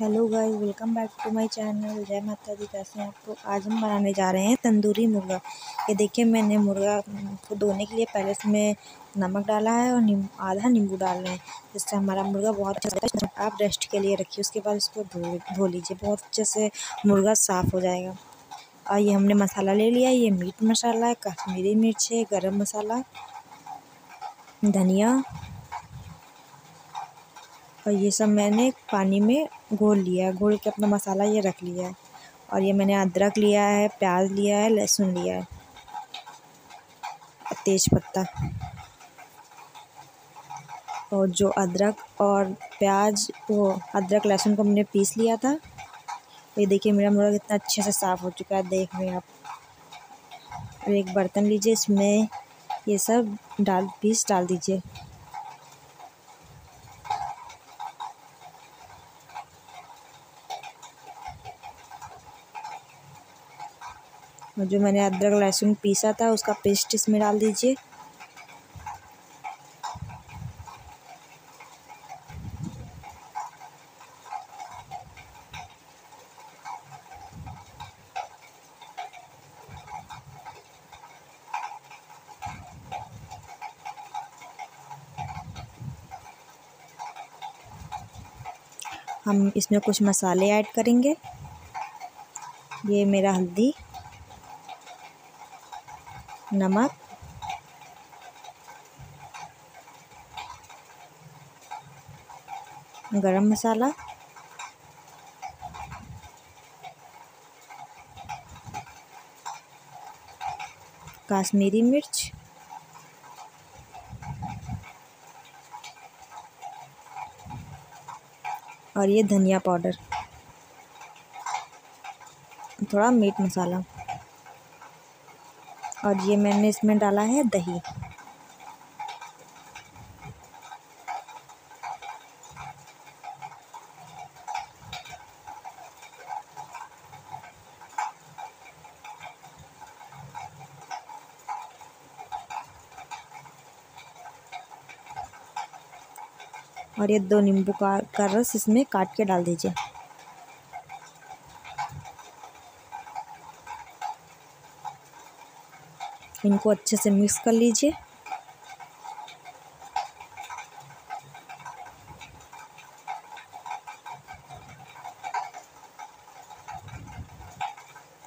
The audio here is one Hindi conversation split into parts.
Hello guys, welcome back to my channel. जय माता दी, कैसे हैं आपको आज हम बनाने जा रहे हैं तंदूरी मुर्गा। ये देखिए, मैंने मुर्गा को धोने के लिए पहले इसमें नमक डाला है और नीम, आधा नींबू डाल रहे हैं। जिससे हमारा मुर्गा बहुत अच्छा आप रेस्ट के लिए रखिए, उसके बाद इसको धो धो लीजिए। बहुत अच्छे से मुर्गा साफ़ हो जाएगा। और ये हमने मसाला ले लिया ये मीट मसाला है, कश्मीरी मिर्च है, गर्म मसाला, धनिया और ये सब मैंने पानी में घोल लिया है घोल के अपना मसाला ये रख लिया है। और ये मैंने अदरक लिया है, प्याज लिया है, लहसुन लिया है। तेज पत्ता। और जो अदरक और प्याज, वो अदरक, लहसुन को हमने पीस लिया था। ये देखिए, मेरा मुर्गा कितना अच्छे से साफ़ हो चुका है, देख रहे हैं आप। और एक बर्तन लीजिए, इसमें ये सब डाल, पीस डाल दीजिए। और जो मैंने अदरक लहसुन पीसा था, उसका पेस्ट इसमें डाल दीजिए। हम इसमें कुछ मसाले ऐड करेंगे। ये मेरा हल्दी। नमक। गरम मसाला। काश्मीरी मिर्च। और ये धनिया पाउडर। थोड़ा मीट मसाला। और ये मैंने इसमें डाला है दही। और ये दो नींबू का, रस इसमें काट के डाल दीजिए। इनको अच्छे से मिक्स कर लीजिए।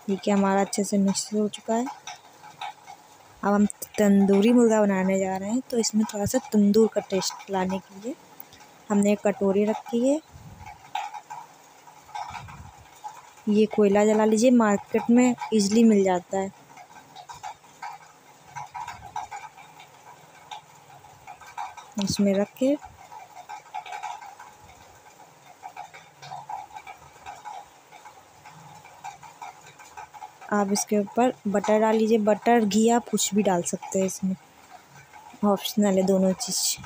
ठीक है हमारा अच्छे से मिक्स हो चुका है। अब हम तंदूरी मुर्गा बनाने जा रहे हैं तो इसमें थोड़ा सा तंदूर का टेस्ट लाने के लिए हमने एक कटोरी रखी है। ये कोयला जला लीजिए मार्केट में इजली मिल जाता है। इसमें रख के। आप इसके ऊपर बटर डाल लीजिए। बटर घी आप कुछ भी डाल सकते हैं इसमें। ऑप्शनल है दोनों चीज़।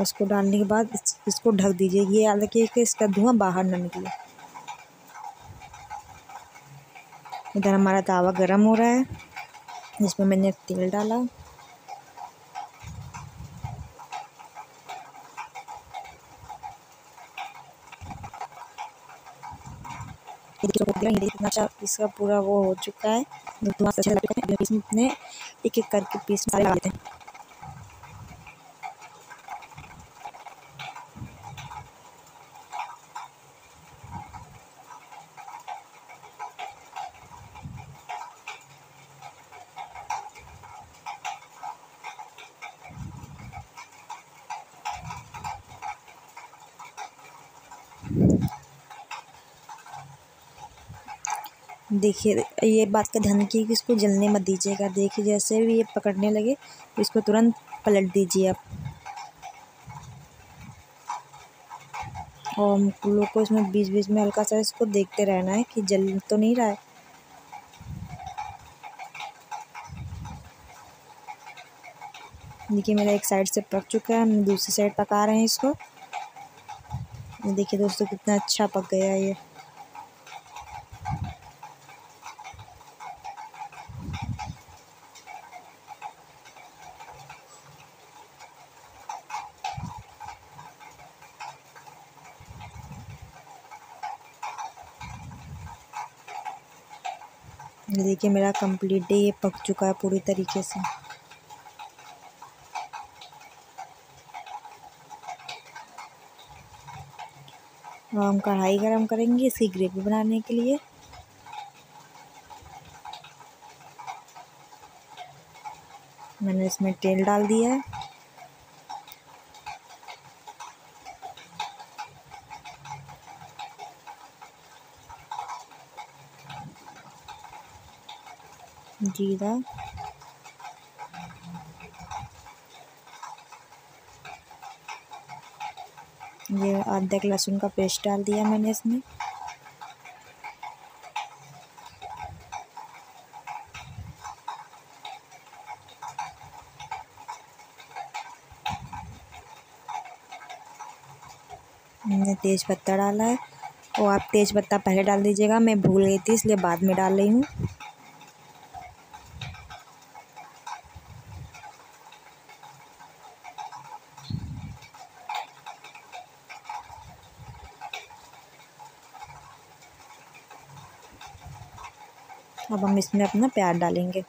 उसको डालने के बाद इस, इसको ढक दीजिए। ये याद रखिए कि इसका धुआँ बाहर ना निकले। इधर हमारा तावा गरम हो रहा है। इसमें मैंने तेल डाला। अच्छा इसका पूरा वो हो चुका है इसमें एक एक करके पीस सारे डालते हैं देखिए, ये बात का ध्यान रखिए कि इसको जलने मत दीजिएगा। देखिए, जैसे भी ये पकड़ने लगे, इसको तुरंत पलट दीजिए आप। और लोग को इसमें बीच बीच में हल्का सा इसको देखते रहना है कि जल तो नहीं रहा है। देखिए, मेरा एक साइड से पक चुका है, हम दूसरी साइड पका रहे हैं इसको। देखिए दोस्तों, कितना अच्छा पक गया ये ये। देखिए मेरा कंप्लीट डे ये पक चुका है पूरी तरीके से। अब हम कढ़ाई गरम करेंगे इसकी ग्रेवी बनाने के लिए। मैंने इसमें तेल डाल दिया है। जीरा ये अदरक लहसुन का पेस्ट डाल दिया मैंने इसमें। मैंने तेज़ पत्ता डाला है। और आप तेज़ पत्ता पहले डाल दीजिएगा, मैं भूल गई थी, इसलिए बाद में डाल रही हूँ। अब हम इसमें अपना प्याज डालेंगे।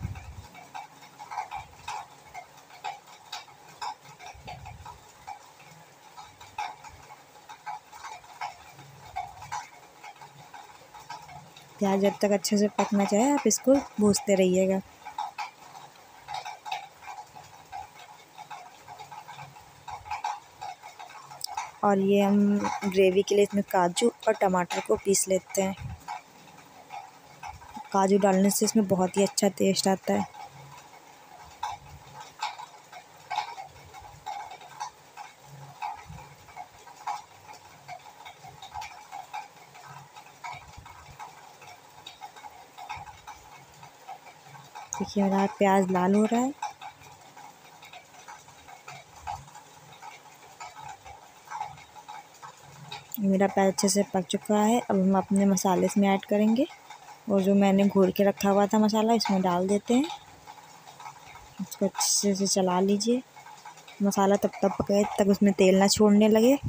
प्याज जब तक अच्छे से पकना चाहे आप इसको भूसते रहिएगा। और ये हम ग्रेवी के लिए इसमें काजू और टमाटर को पीस लेते हैं। काजू डालने से इसमें बहुत ही अच्छा टेस्ट आता है। देखिए मेरा प्याज लाल हो रहा है। मेरा प्याज अच्छे से पक चुका है। अब हम अपने मसाले इसमें ऐड करेंगे। और जो मैंने घोल के रखा हुआ था मसाला, इसमें डाल देते हैं। इसको अच्छे से चला लीजिए। मसाला तब तक पके तक उसमें तेल ना छोड़ने लगे।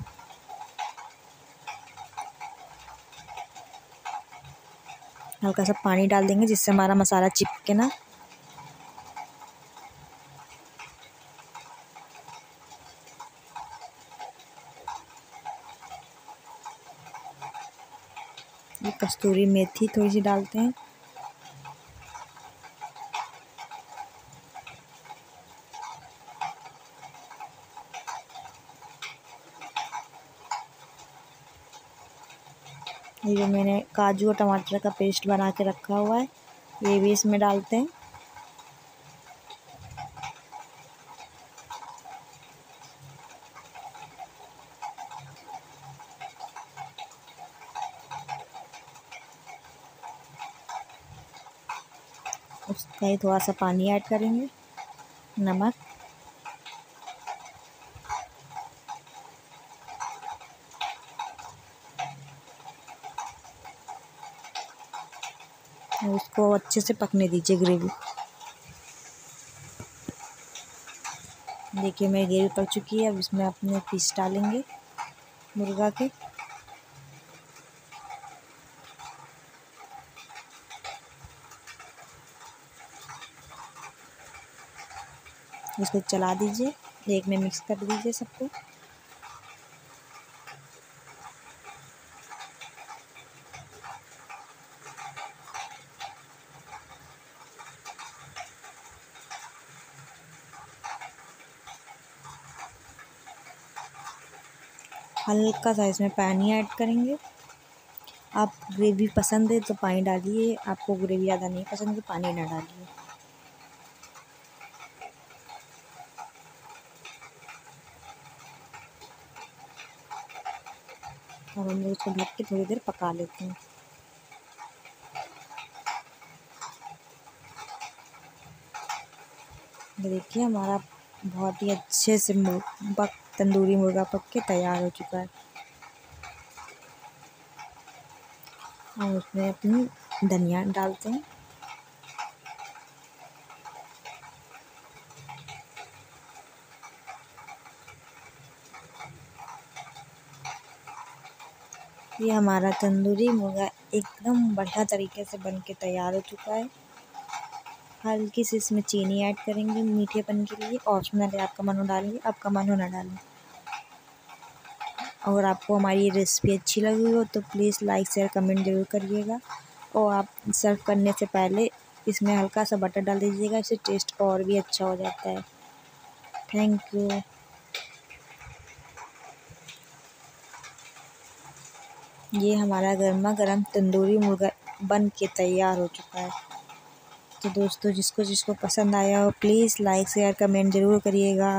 हल्का सा पानी डाल देंगे, जिससे हमारा मसाला चिपके ना। कस्तूरी मेथी थोड़ी सी डालते हैं। ये जो मैंने काजू और टमाटर का पेस्ट बना के रखा हुआ है, ये भी इसमें डालते हैं। उसका ही थोड़ा सा पानी ऐड करेंगे। नमक। उसको अच्छे से पकने दीजिए ग्रेवी। देखिए, मेरी ग्रेवी पक चुकी है। अब इसमें अपने पीस डालेंगे मुर्गा के। इसको चला दीजिए। एक में मिक्स कर दीजिए सबको। हल्का सा इसमें पानी ऐड करेंगे। आप ग्रेवी पसंद है तो पानी डालिए। आपको ग्रेवी ज़्यादा नहीं पसंद है तो पानी ना डालिए। और हम लोग इसको ढक के थोड़ी देर पका लेते हैं। देखिए, हमारा बहुत ही अच्छे से पक, तंदूरी मुर्गा पक के तैयार हो चुका है। और उसमें अपनी धनिया डालते हैं। ये हमारा तंदूरी मुर्गा एकदम बढ़िया तरीके से बन के तैयार हो चुका है। हल्की सी इसमें चीनी ऐड करेंगे मीठेपन के लिए ऑप्शनल है आपका मन हो डालेंगे, आपका मन हो ना डालें। और आपको हमारी ये रेसिपी अच्छी लगी हो तो प्लीज़ लाइक शेयर कमेंट ज़रूर करिएगा। और आप सर्व करने से पहले इसमें हल्का सा बटर डाल दीजिएगा, इससे टेस्ट और भी अच्छा हो जाता है। थैंक यू ये हमारा गर्मा गर्म तंदूरी मुर्गा बन के तैयार हो चुका है। तो दोस्तों, जिसको जिसको पसंद आया हो प्लीज़ लाइक शेयर कमेंट ज़रूर करिएगा।